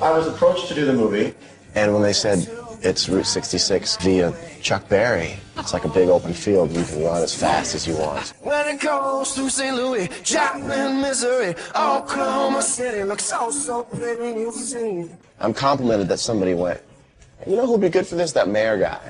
I was approached to do the movie. And when they said it's Route 66 via Chuck Berry, it's like a big open field. You can run as fast as you want. When it goes through St. Louis, Joplin, Missouri, Oklahoma City looks so, so pretty, you've. I'm complimented that somebody went, you know who'd be good for this? That Mayer guy.